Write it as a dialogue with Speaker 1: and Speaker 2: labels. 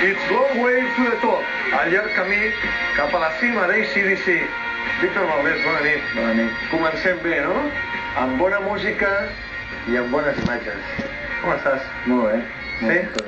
Speaker 1: It's Long Way to the Top, el llarg camí cap a la cima d'ACDC. Víctor Valdés, bona nit.
Speaker 2: Bona nit.
Speaker 1: Comencem bé, no? Amb bona música i amb bones imatges. Com estàs?
Speaker 2: Molt bé.
Speaker 1: Sí?
Speaker 2: Molt bé.